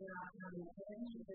là làm thế như thế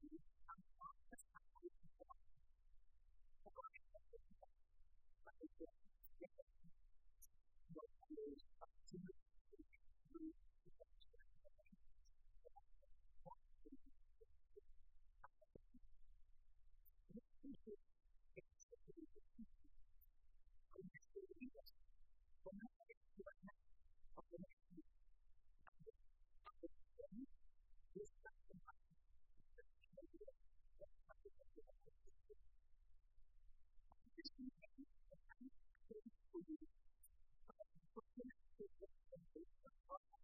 Thank you.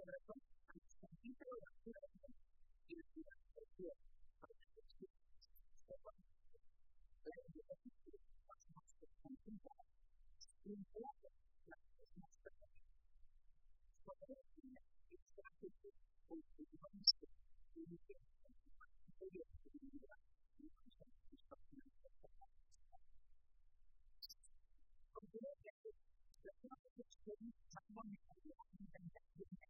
corazón a los sentidos de la la de la de la la de de la la de la de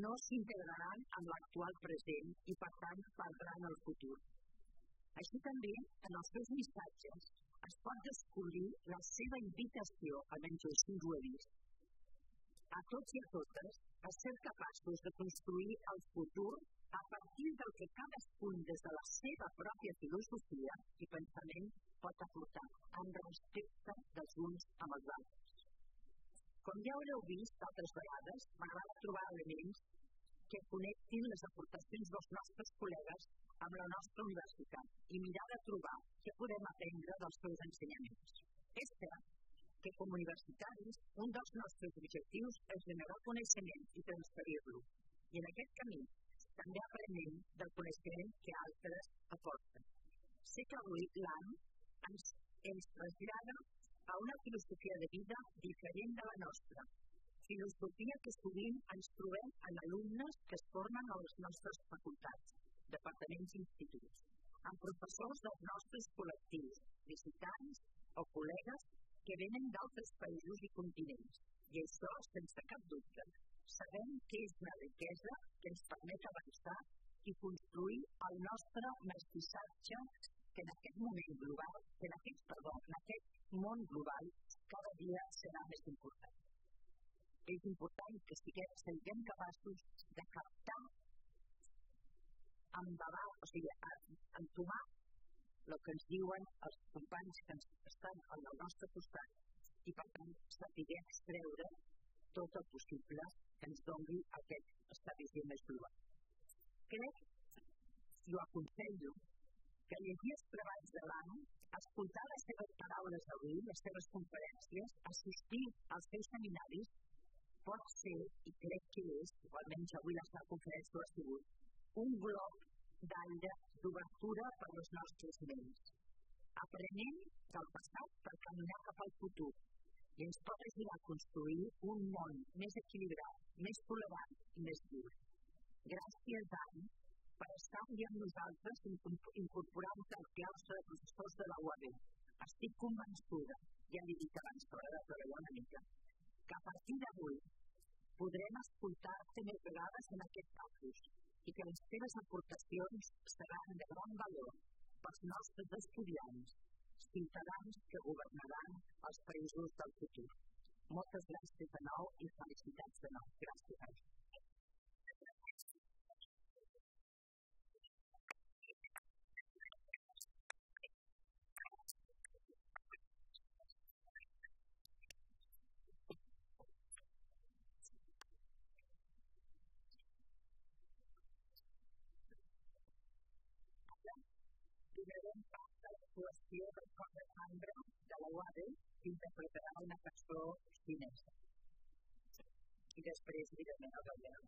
no s'integraran en l'actual present i, per tant, perdran el futur. Així també, en els seus missatges, es pot descobrir la seva invitació, almenys així ho he a tots i a totes a ser capaços de construir el futur a partir del que cadascun des de la seva pròpia filosofia i pensament pot aportar en respecte dels uns amb els altres. Com ja haureu vist altres vegades, m'agrada trobar elements que connectin les aportacions dels nostres col·legues amb la nostra universitat i mirar de trobar què podem aprendre dels seus ensenyaments. És cert que com a universitaris un dels nostres objectius és generar coneixement i transferir-lo. I en aquest camí també aprenem del coneixement que altres aporten. Sé que avui l'AN ens, ens trasllada a una filosofia de vida diferent de la nostra, filosofia que sovint ens trobem en alumnes que es formen a les nostres facultats, departaments i instituts, amb professors dels nostres col·lectius, visitants o col·legues que venen d'altres països i continents. I això, sense cap dubte, sabem que és una riquesa que ens permet avançar i construir el nostre mestissatge que en aquest moment global, que en aquest, perdó, en aquest món global, cada dia serà més important. És important que siguem, siguem capaços de captar debat, o sigui, entomar el que ens diuen els companys que ens estan al nostre costat i per tant saber extreure tot el possible que ens doni aquesta visió més global. Crec, i ho aconsello, que llegir els treballs de l'any, escoltar les seves paraules avui, les seves conferències, assistir als seus seminaris, pot ser, i crec que és, igualment avui la seva conferència ho ha sigut, un glob d'aire d'obertura per als nostres nens. Aprenent del passat per caminar cap al futur i ens pot ajudar a construir un món més equilibrat, més tolerant i més lliure. Gràcies, Dani, per estar avui amb nosaltres incorporant el claustre de professors de la UAB. Estic convençuda, ja l'he dit abans, però de treballar una mica, que a partir d'avui podrem escoltar-te més vegades en aquest campus i que les teves aportacions seran de gran valor pels nostres estudiants ciutadans que governaran els països del futur. Moltes gràcies de nou i felicitats de nou. Gràcies. Pas a l'actuació del cor de cambra de la UADE que interpretarà una cançó xinesa. I després, evidentment, el ballarà.